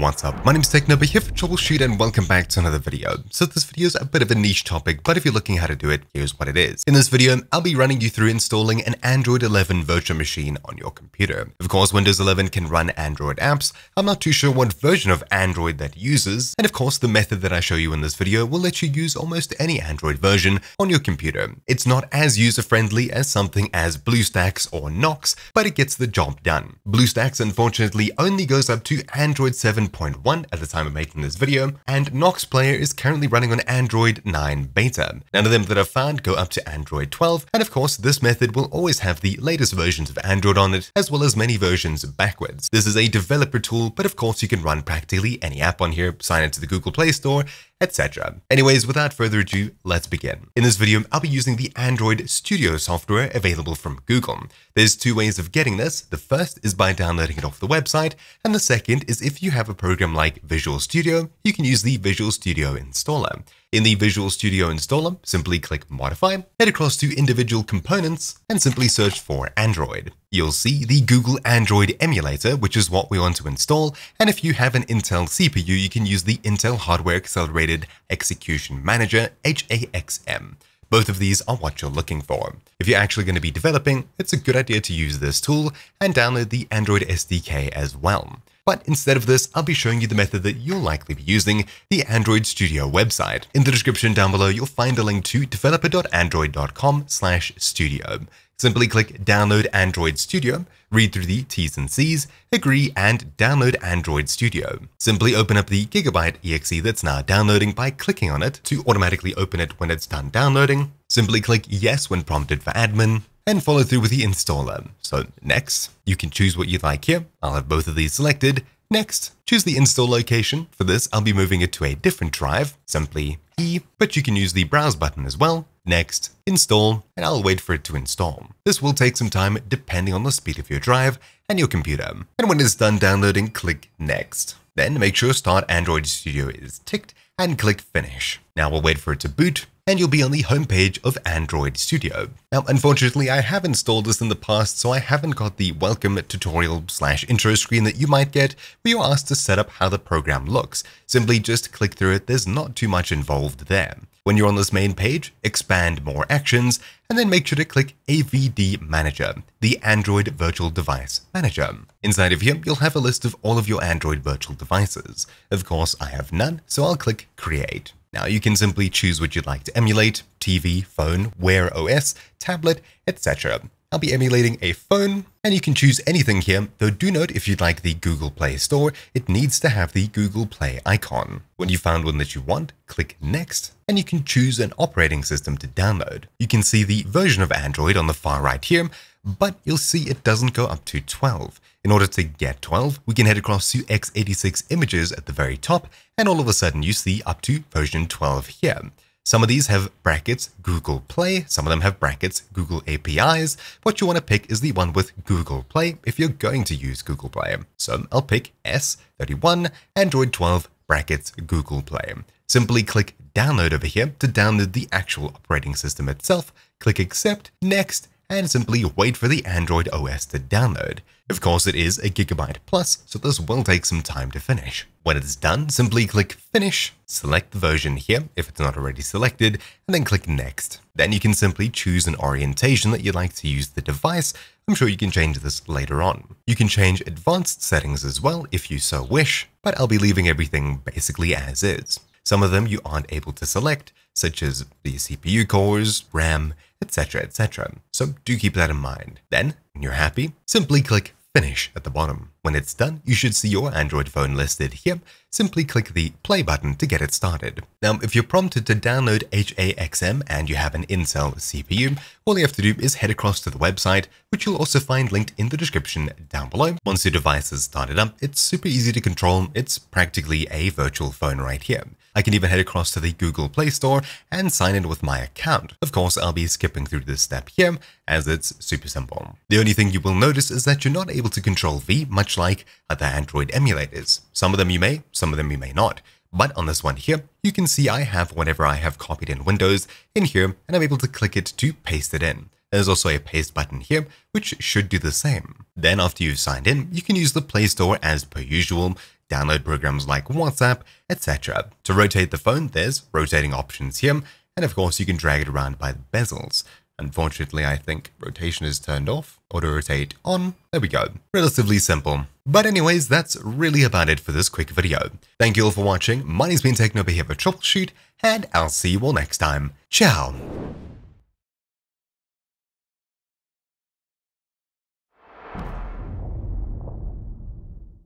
What's up? My name is TechNobo here for TroubleChute and welcome back to another video. So this video is a bit of a niche topic, but if you're looking how to do it, here's what it is. In this video, I'll be running you through installing an Android 11 virtual machine on your computer. Of course, Windows 11 can run Android apps. I'm not too sure what version of Android that uses. And of course, the method that I show you in this video will let you use almost any Android version on your computer. It's not as user-friendly as something as BlueStacks or Nox, but it gets the job done. BlueStacks unfortunately only goes up to Android 7 7.1 at the time of making this video, and Nox Player is currently running on Android 9 beta. None of them that I've found go up to Android 12, and of course this method will always have the latest versions of Android on it, as well as many versions backwards. This is a developer tool, but of course you can run practically any app on here, sign into the Google Play Store, etc. Anyways, without further ado, let's begin. In this video, I'll be using the Android Studio software available from Google. There's two ways of getting this. The first is by downloading it off the website, and the second is if you have a program like Visual Studio, you can use the Visual Studio installer. In the Visual Studio installer, simply click Modify, head across to Individual Components, and simply search for Android. You'll see the Google Android emulator, which is what we want to install, and if you have an Intel CPU, you can use the Intel Hardware Accelerated Execution Manager, HAXM. Both of these are what you're looking for. If you're actually going to be developing, it's a good idea to use this tool and download the Android SDK as well. But instead of this, I'll be showing you the method that you'll likely be using, the Android Studio website. In the description down below, you'll find a link to developer.android.com slash studio. Simply click Download Android Studio, read through the T's and C's, agree, and download Android Studio. Simply open up the Gigabyte exe that's now downloading by clicking on it to automatically open it when it's done downloading. Simply click Yes when prompted for admin, and follow through with the installer. So next, you can choose what you'd like here. I'll have both of these selected. Next, choose the install location. For this, I'll be moving it to a different drive, simply E, but you can use the browse button as well. Next, install, and I'll wait for it to install. This will take some time depending on the speed of your drive and your computer. And when it's done downloading, click next. Then make sure Start Android Studio is ticked and click Finish. Now we'll wait for it to boot, and you'll be on the homepage of Android Studio. Now, unfortunately, I have installed this in the past, so I haven't got the welcome tutorial slash intro screen that you might get where you're asked to set up how the program looks. Simply just click through it, there's not too much involved there. When you're on this main page, expand more actions, and then make sure to click AVD Manager, the Android Virtual Device Manager. Inside of here, you'll have a list of all of your Android virtual devices. Of course, I have none, so I'll click Create. Now you can simply choose what you'd like to emulate, TV, phone, Wear OS, tablet, etc. I'll be emulating a phone, and you can choose anything here, though do note if you'd like the Google Play Store, it needs to have the Google Play icon. When you found one that you want, click Next, and you can choose an operating system to download. You can see the version of Android on the far right here, but you'll see it doesn't go up to 12. In order to get 12, we can head across to x86 images at the very top, and all of a sudden you see up to version 12 here. Some of these have brackets Google Play, some of them have brackets Google APIs. What you want to pick is the one with Google Play if you're going to use Google Play. So I'll pick S31 Android 12 brackets Google Play. Simply click download over here to download the actual operating system itself, click accept, next, and simply wait for the Android OS to download. Of course, it is a Gigabyte Plus, so this will take some time to finish. When it's done, simply click Finish, select the version here if it's not already selected, and then click Next. Then you can simply choose an orientation that you'd like to use the device. I'm sure you can change this later on. You can change advanced settings as well if you so wish, but I'll be leaving everything basically as is. Some of them you aren't able to select, such as the CPU cores, RAM, etc, etc. So do keep that in mind. Then, when you're happy, simply click Finish at the bottom. When it's done, you should see your Android phone listed here. Simply click the play button to get it started. Now, if you're prompted to download HAXM and you have an Intel CPU, all you have to do is head across to the website, which you'll also find linked in the description down below. Once your device is started up, it's super easy to control. It's practically a virtual phone right here. I can even head across to the Google Play Store and sign in with my account. Of course, I'll be skipping through this step here as it's super simple. The only thing you will notice is that you're not able to control V much like other Android emulators. Some of them you may, some of them you may not. But on this one here, you can see I have whatever I have copied in Windows in here and I'm able to click it to paste it in. There's also a paste button here, which should do the same. Then after you've signed in, you can use the Play Store as per usual download programs like WhatsApp, etc. To rotate the phone, there's rotating options here, and of course you can drag it around by the bezels. Unfortunately, I think rotation is turned off. Auto rotate on. There we go. Relatively simple. But anyways, that's really about it for this quick video. Thank you all for watching. My name's been TechNobo here for TroubleChute, and I'll see you all next time. Ciao!